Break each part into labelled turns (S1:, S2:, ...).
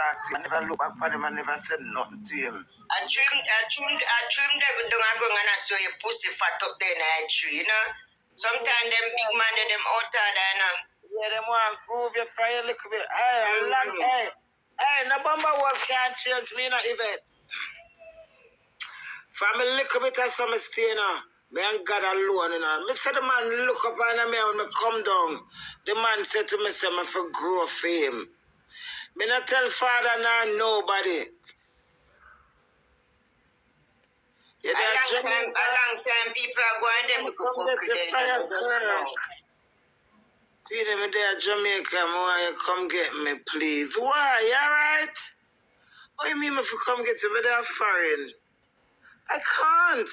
S1: him. I never look back on him. I never said nothing to him.
S2: I trim, I trim, I trim them down and go and I saw your pussy fat up there in the tree, you know. Sometimes them big man, they them out there, you know.
S1: Yeah, them want to groove you for a little bit. Hey, a mm-hmm. long, hey, hey, no bumper work can't change me, no event. From a little bit of some stay now. Me and God alone, you know. Me say the man look up on me when me come down. The man said to me, say me for grow for him. Me not tell father nor nobody. Yeah,
S2: A long time, a long time people are going them to
S1: get the fire
S2: just
S1: Peter, me there Jamaica, want you come get me, please. Why? You alright? What you mean if you come get me there foreign? I can't,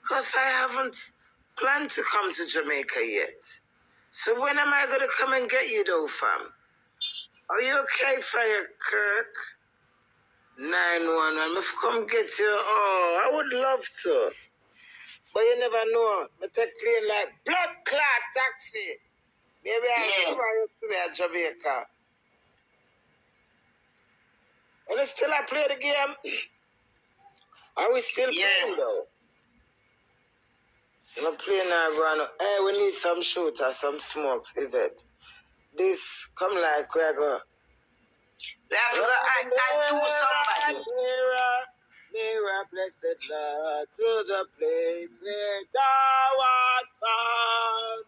S1: because I haven't planned to come to Jamaica yet. So when am I going to come and get you though, fam? Are you okay, Fire Kirk? 911. If come get you, oh, I would love to. But you never know. I take plane like blood clot taxi. Maybe I
S2: Yeah.
S1: try to Jamaica. And still I play the game. Are we still playing
S2: Yes.
S1: though? I'm playing now. Hey, we need some shooter, some smokes, Yvette. This come like we're going.
S2: We have to go and, and do somebody.
S1: Nearer, nearer, blessed Lord, to the place where thou art found.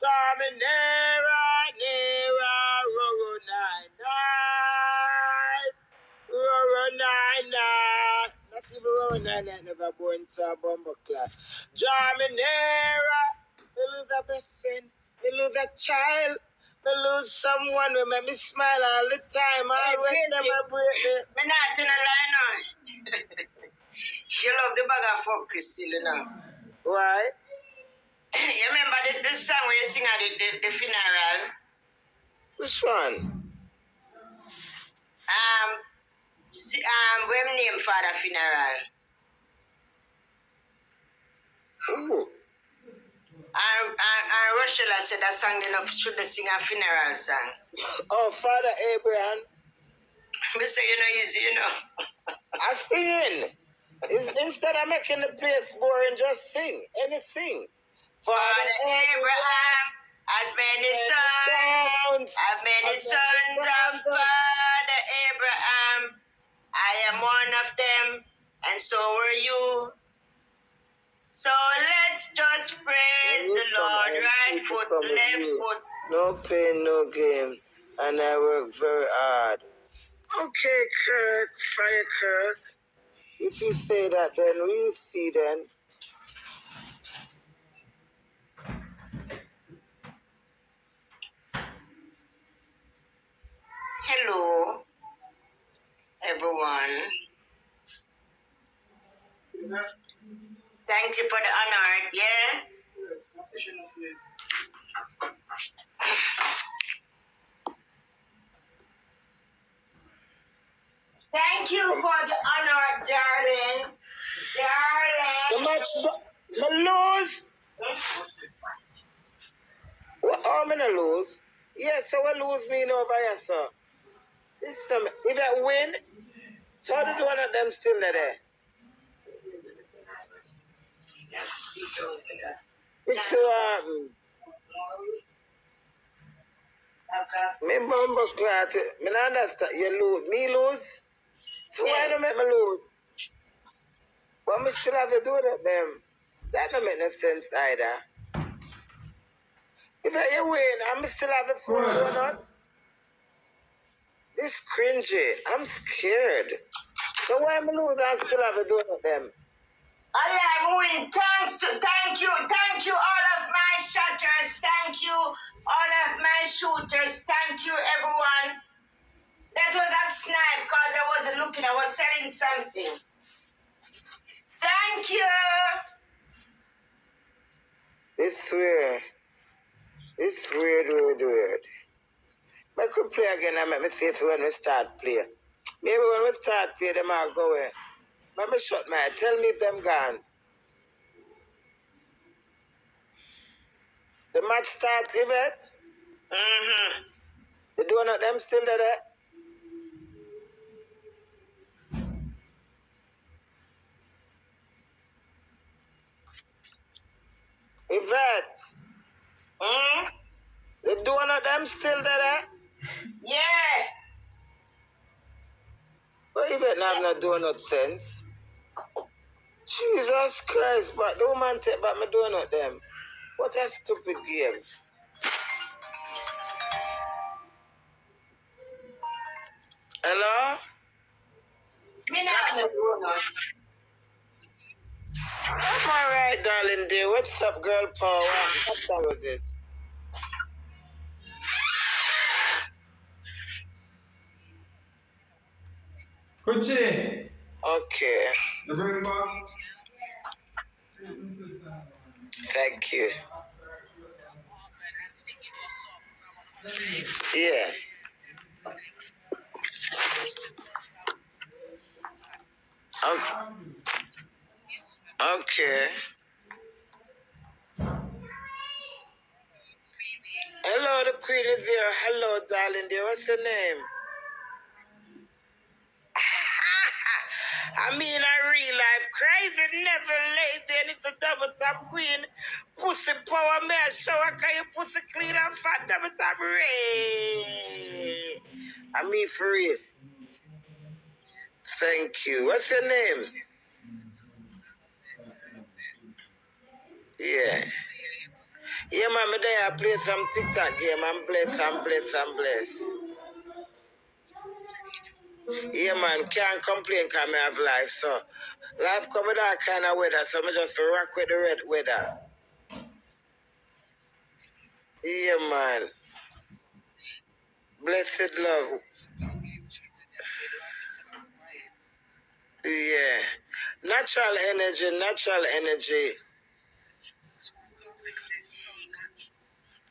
S1: Draw me nearer, nearer, Roro nine nine, Roro nine nine. Not even Roro nine nine never born to a bumble class. Draw me nearer, me lose a friend, me lose a child. Me lose someone who make me smile all the time. I
S2: Hey,
S1: never
S2: Casey.
S1: break me.
S2: Me not in a line on. she love the bag of fuck you know.
S1: Why?
S2: you remember the, the song where you sing at the, the, the funeral?
S1: Which one?
S2: Um, si- um, when name father funeral?
S1: Ooh.
S2: And, and, and Rochella said that song they not should sing a funeral song.
S1: Oh, Father Abraham.
S2: Me say you know easy, you know.
S1: I sing. Is instead of making the place boring, just sing anything.
S2: Father Abraham has many sons, have many sons of Father Abraham. I am one of them, and so were you. So let's just praise the Lord. Right foot, left foot.
S1: No pain, no gain, and I work very hard. Okay, Kirk, Fire Kirk. If you say that, then we'll see then.
S2: Hello, everyone. Thank you for the honor, yeah? Thank you for the honor, darling.
S1: The
S2: Darling.
S1: match, my lose. What am I gonna lose? Yes, so I lose me over here, sir. This time, if I win, so did one of them still there? Which um, me bumbles clat. Me not understand. You lose, me lose. So why don't make me lose? But me still have to do that them. That don't make no sense either. If I win, I'm still have the phone or not. This cringy. I'm scared. So why am I lose? I still have to do it them.
S2: Allah win. Thanks, thank you, thank you, all of my shutters. Thank you, all of my shooters. Thank you, everyone. That was a snipe because I wasn't looking. I was selling something. Thank you.
S1: It's weird. It's weird, weird, weird. I could play again and make me see if when we start play. Maybe when we start play, them all go away. Let me shut man. Tell me if them gone. The match start, mm-hmm. Yvette?
S2: Mm-hmm.
S1: The donut them still there. there? Yvette.
S2: Mm?
S1: The donut them still there.
S2: Yeah.
S1: But Yvette not, not doing no sense. Jesus Christ, but the woman take back my donut them. What a stupid game. Hello?
S2: Me not no donut.
S1: I'm alright, darling dear. What's up, girl power? What's up with it?
S3: Kuchi.
S1: Okay.
S3: The back.
S1: Thank you. Yeah. Okay. Hello, the queen is there. Hello, darling dear. What's your name? I mean, I real life crazy, never lazy, and it's a double top queen. Pussy power, me a show, I can you pussy clean and fat double top ray. I mean, for real. Thank you. What's your name? Yeah. Yeah, man, me there I play some TikTok game. I'm blessed, I'm blessed, I'm blessed. Yeah, man, can't complain because I have life. So, life come with that kind of weather, so I just rock with the red weather. Yeah, man. Blessed love. Yeah. Natural energy, natural energy.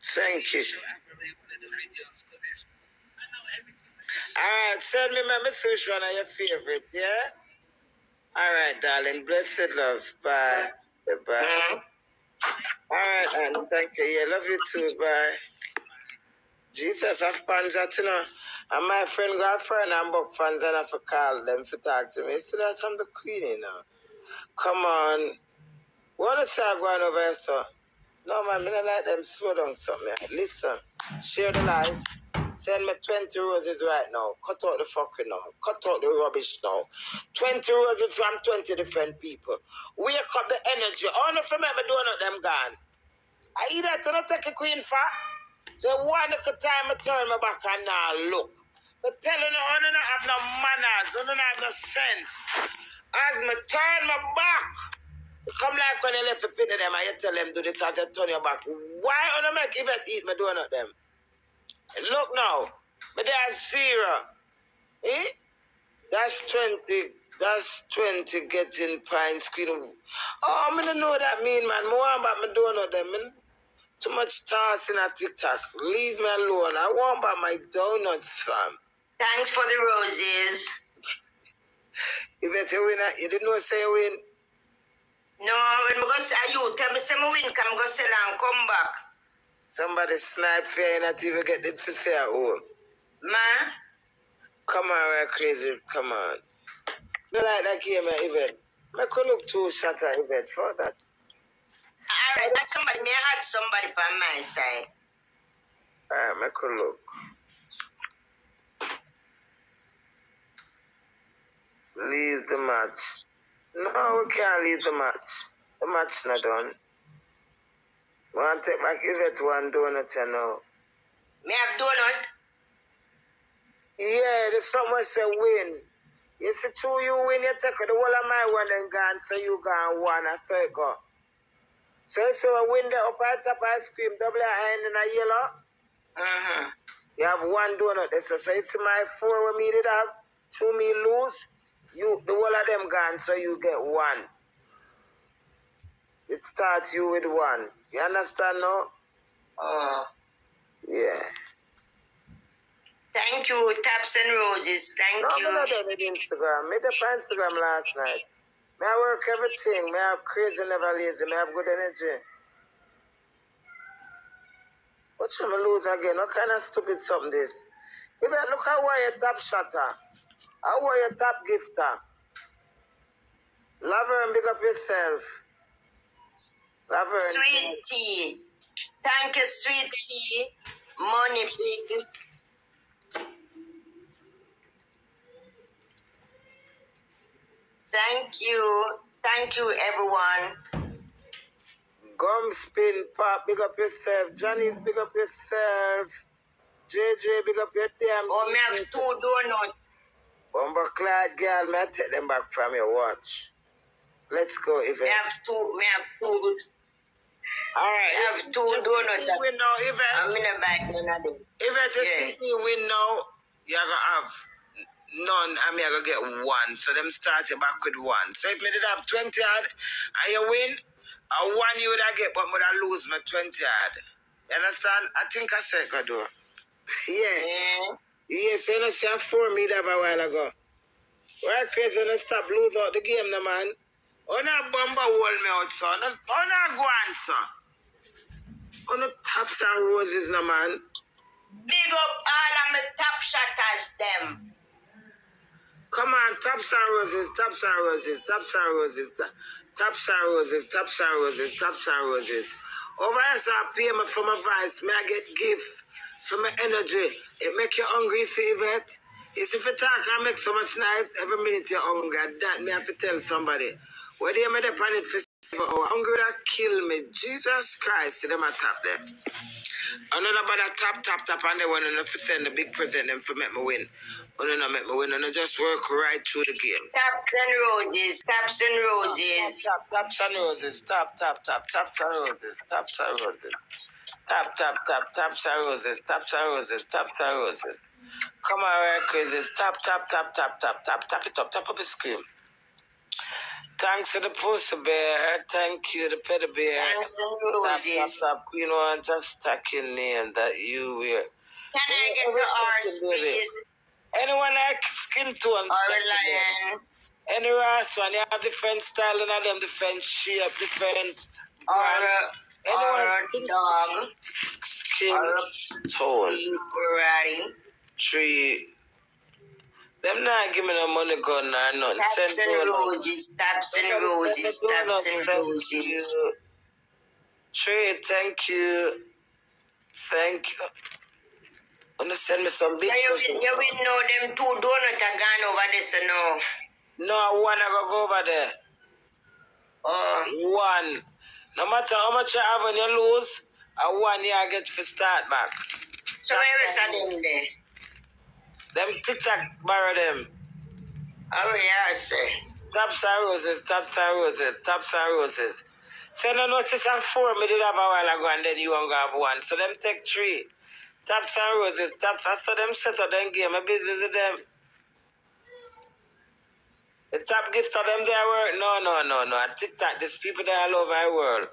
S1: Thank you. Ah, All right, send me my message one of your favorite, yeah? All right, darling. Blessed love. Bye. Bye. All right, and thank you. Yeah, love you too. Bye. Jesus, I've fans that, you know. And my friend got a friend and book fans and I have to call them to talk to me. So that I'm the queen, you know. Come on. What is that going over here, sir? No, man, me not like them slow down something. Listen, share the life. Send me 20 roses right now. Cut out the fucking now. Cut out the rubbish now. 20 roses from 20 different people. Wake up the energy. I don't remember doing it, them gone. I that to not take a queen for. So one little time I turn my back and now look. But telling you, I don't have no manners. I don't have no sense. As me turn my back, come like when you left the pin of them and you tell them do this and you turn your back. Why on the make even eat me doing it them? Look now, but that's zero. Eh? That's 20. That's 20 getting pine screen. Oh, I don't know what that mean, man. More about me doing it them. Man. Too much tossing at TikTok. Leave me alone. I want about my donuts, fam.
S2: Thanks for the roses.
S1: You win, you didn't know say win.
S2: No, when we go say you tell me say win, come go sell and come back.
S1: Somebody snipe fear and not even get it for say at home.
S2: Ma,
S1: Come on, right crazy. Come on. You like that game, eh, even. Make you look too shut at event for that.
S2: alright, that's somebody may I somebody by my side.
S1: Alright, make you look. Leave the match. No, we can't leave the match. The match not done. Want take back Yvette one donut, you know.
S2: Me have donut.
S1: Yeah, the someone say win. You see, two you win, you take the whole of my one and gone, so you gone one, a third go. So you see, a win the upper top ice cream, double hand in a yellow.
S2: Mm-hmm.
S1: You have one donut. There. So, so you see my four when me did have, two me lose, you the whole of them gone, so you get one. It starts you with one. You understand no?
S2: Oh,
S1: Yeah.
S2: thank you, Taps and Roses. Thank
S1: No,
S2: you.
S1: done it Instagram. Me did Instagram last night. May I work everything. Me have crazy, never lazy. Me have good energy. What should me lose again? What kind of stupid something this? If I look how why you top shutter. How why you top gifter. Love her and big up yourself. Laverne.
S2: Sweet tea. Thank you, sweet tea. Money big. Thank you. Thank you, everyone.
S1: Gum spin pop, big up yourself. Johnny's, big up yourself. JJ, big up your damn.
S2: Oh, me have two donuts.
S1: Bumba clad girl, may I take them back from your watch. Let's go,
S2: Me
S1: Yvette.
S2: have two. Me have two.
S1: All right,
S2: I have two donuts.
S1: We know,
S2: I'm
S1: Yvette.
S2: gonna buy none of them.
S1: If you
S2: Yeah.
S1: see me win now, you're gonna have none, and me I gonna get one. So them start you back with one. So if me did have 20 yard and you win, a one you would have get, but would I lose my 20 yard. You understand? I think I said go do. yeah.
S2: Yeah.
S1: Yes, you know, see, I four me that a while ago. Why crazy when stop lose out the game, no man? Oh, no, bomba hold me out, son. Oh, no, go on, son. No, taps and roses, no man.
S2: Big up all of my top shotters, them.
S1: Come on, taps and roses, taps and roses, taps and roses, ta- taps and roses, taps and roses, taps and roses. Over here, so I pay me for my voice. May I get gift for my energy. It make you hungry, see Yvette? It's if you talk and make so much noise, every minute you're hungry. That me have to tell somebody. Whether you made up on it for seven hours, hungry that kill me. Jesus Christ, see them at top there. Another about tap, tap, tap, and they want to send the big present them for make me win. Oh, no, no, make me win. And I just work right through the game.
S2: Taps and roses, taps and roses.
S1: Tap, taps and roses. Tap, tap, tap, taps and roses. Taps and roses. Tap, tap, tap, taps and roses. Taps and roses. Taps and roses. Come on, crazy. Tap, tap, tap, tap, tap, tap, tap it up. Tap up the screen. Thanks to the pussy bear. Thank you, the pedal bear.
S2: Thanks and
S1: Tap, tap,
S2: roses.
S1: tap. Queen one, tap, stack your name that you wear.
S2: Can I get the horse, please?
S1: Anyone like skin tone?
S2: Or
S1: stack
S2: a
S1: name.
S2: lion?
S1: Any race one, you have different style and them different shape, different
S2: Or
S1: brand.
S2: a, or
S1: Anyone
S2: a
S1: skin,
S2: dog?
S1: skin
S2: Or a
S1: tone tree. Them not me no money gun or nothing.
S2: Taps
S1: Send
S2: and roses, taps and roses, taps and roses.
S1: you. Thank you. Thank you. Wanna send me some big
S2: Yeah, you, you will know them two donuts are gone over this, so no.
S1: No, I wanna go go over there.
S2: Oh,
S1: One. No matter how much you have when you lose, a one year I get to start back.
S2: so where is them there?
S1: Them TikTok borrow them.
S2: Oh, yeah, sir.
S1: Taps and roses, taps and roses, taps and roses. Say no notice I four me did have a while ago and then you won't have one. So them take three. Taps and roses, taps. I saw them set up them game. I busy with them. The top gifts of them there work. No, no, no, no. At TikTok, there's people there all over the world.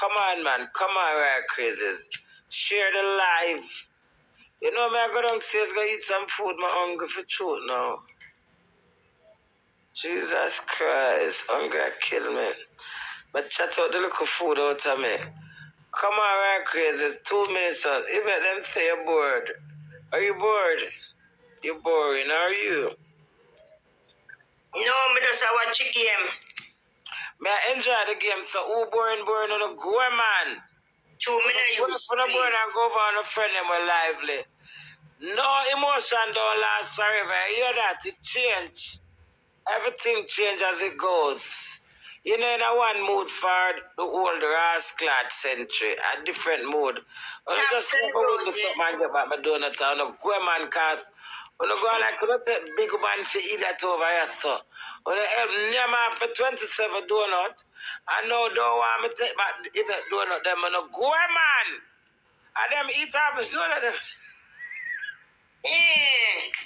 S1: Come on, man. Come on, right crazies. Share the live. You know me, I go downstairs, go eat some food. My hungry for truth now. Jesus Christ, hunger kill me. But chat out the little food out of me. Come on, right, crazy. It's two minutes up. Even them say you're bored. Are you bored? You boring, are you?
S2: No, me just a watch a game.
S1: May I enjoy the game, so who boring, boring on the go, man.
S2: Two minutes
S1: Put
S2: you
S1: up on the board and go over on a friend them were lively. No emotion don't last forever. You hear that? It change. Everything change as it goes. You know, in a one mood for the old rascal century, a different mood. I just never
S2: Roses.
S1: something and get back my donut and no go man cause when I go like could take big man for eat that over here so. When I help Nyama for 27 donut, I know don't want me take back if that donut them no go man. And them eat up the donut them.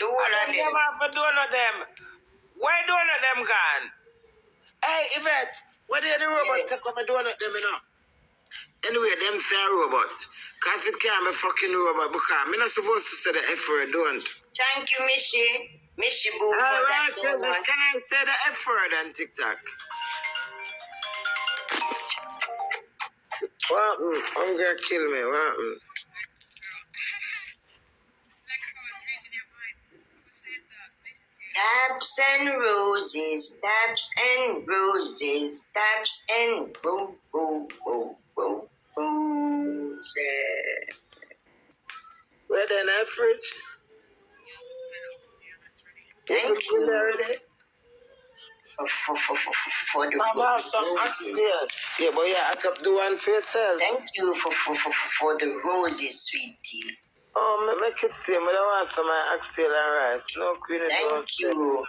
S2: The whole
S1: And
S2: of
S1: them. Nyama for donut them. Why donut them gone? Eh, hey Yvette, where did the robot
S2: Yeah.
S1: take up my donut them you know? Anyway, them a robot. Cause it can't be fucking robot because ah, I'm not supposed to say the F word, don't.
S2: Thank you, Missy. Missy Boo,
S1: Alright, Jesus, can I say the F word on TikTok? What happened? Hunger kill me. What happened?
S2: Taps and roses, taps and roses, taps and ro- ro- ro- ro- roses.
S1: Where then I fridge?
S2: Thank you.
S1: already?
S2: For, for, for, for, for the
S1: Mama some
S2: roses.
S1: upstairs. Yeah, but you have to do one for yourself.
S2: Thank you for, for, for, for the roses, sweetie.
S1: Oh, make it same. I don't want some oxtail and rice. No queen
S2: Thank you.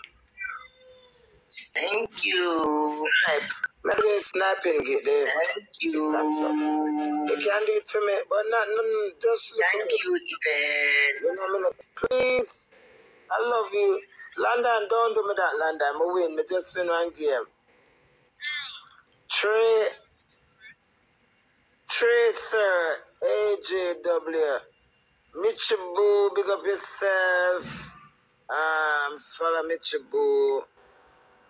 S2: Thank you.
S1: Snipe. Me do sniping get there.
S2: Thank you.
S1: You can do it for me, but not, no, just look
S2: Thank you, Yvette.
S1: You know me, like, please. I love you. London, don't do me that, London. I win. Me just win one game. Trey. Tracer. AJW. Michibu, big up yourself. Um, Swallow Michibu.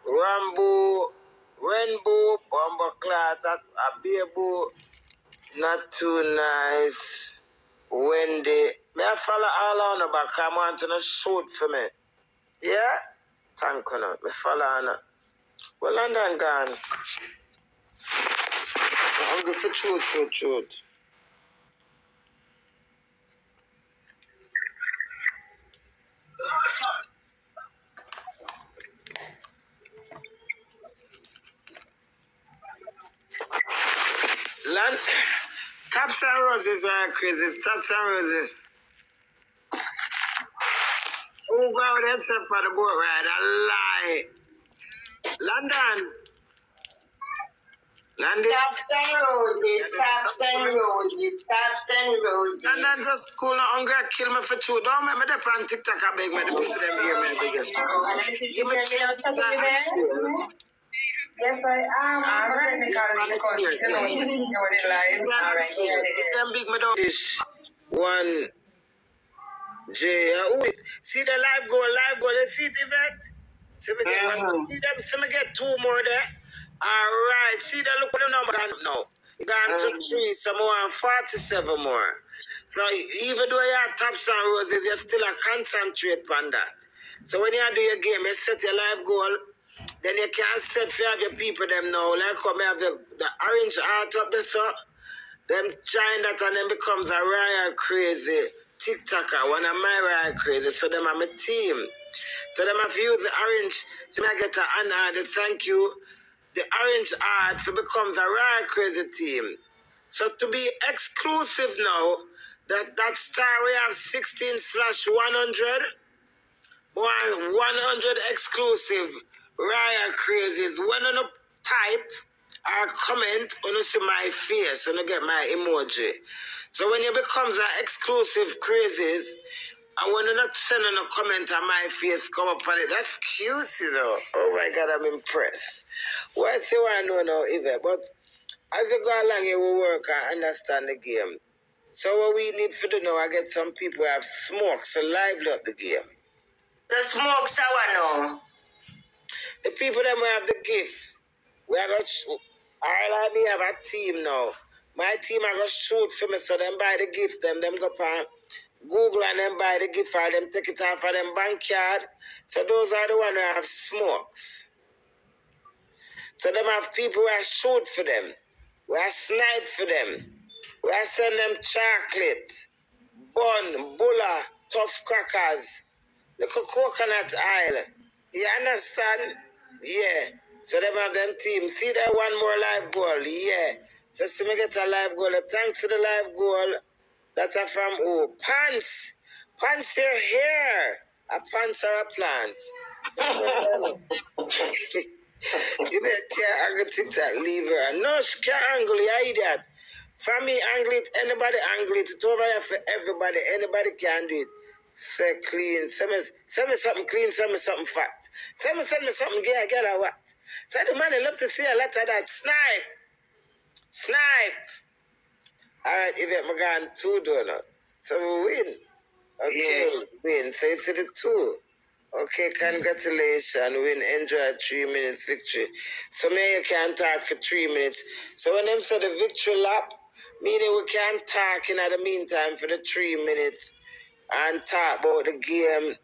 S1: Rambo. Rainbow. Bomber Clat. Abiabu. Not too nice. Wendy. May I follow on the back? I want to shoot for me. Yeah? Thank you. Me follow on. her. Well, London gone. I'm going for shoot, shoot, shoot. Land, taps and roses are crazy. Taps and roses. Oh, God, that's up for the boat ride. I lie. London. London.
S2: Taps and roses, taps and roses, taps and roses.
S1: London just cool and hungry. Kill me for two. Don't make me the on TikTok. I beg me. The people them hear me. I. Give me chance.
S4: Yes, I am. I'm technically because you know you know the live. All right, it is.
S1: Them big me down. One. J. uh, who is- See the live goal, live goal. Let's see it, Yvette. See me get one. See them. See me get two more there. All right. See that. Look what the number gone now. It gone to three. Some more and forty-seven more. Now, even though you have taps and roses, you still a concentrate on that. So when you do your game, you set your live goal. Then you can't set have your people them now. Like come have the, the orange heart up there, so them join that and then becomes a royal crazy TikToker, one of my royal crazy. So them are my team. So them have to use the orange. So I get an honor, thank you. The orange art for becomes a royal crazy team. So to be exclusive now, that that star we have 16 slash 100. One 100 exclusive Raya crazes. When you type or comment, you see my face and you get my emoji. So when you becomes an exclusive crazes, and when you're not sending a comment on my face, come up on it. That's cute, you know. Oh my God, I'm impressed. I say I know now, Eva, but as you go along, you will work and understand the game. So what we need to do now, I get some people have smoke, so lively up the game.
S2: The smoke sour now.
S1: The people that have the gift, we are going to, all of me have a team now. My team are going to shoot for me, so them buy the gift, them, them go on Google and them buy the gift for them take it off of them bank card. So those are the ones who have smokes. So them have people who are shoot for them. We are snipe for them. We are send them chocolate, bun, bulla, tough crackers, little coconut oil. You understand? Yeah. So them have them team. See that one more live goal? Yeah. So me get a live goal. Uh, thanks to the live goal. That are from who? Pants. Pants your hair. A pants are a plant. you better angle TikTok, leave her. No, she can't angle, you idiot. For me, angle it, anybody angle it. It's over for everybody. Anybody can do it. Say clean. Send me, send me something clean, send me something fat. Send me, send me something gay, get or what? Say the man, I love to see a lot of that. Snipe. Snipe. All right, Yvette McGann, two donut. So we win. Okay, win. So it's the two. Okay, congratulations. Win. Enjoy a three minutes victory. So me you can't talk for three minutes. So when them say the victory lap, meaning we can't talk in the meantime for the three minutes and talk about the game